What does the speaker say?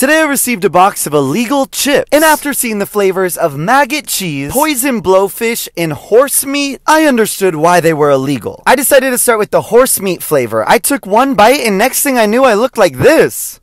Today I received a box of illegal chips, and after seeing the flavors of maggot cheese, poison blowfish, and horse meat, I understood why they were illegal. I decided to start with the horse meat flavor. I took one bite, and next thing I knew, I looked like this.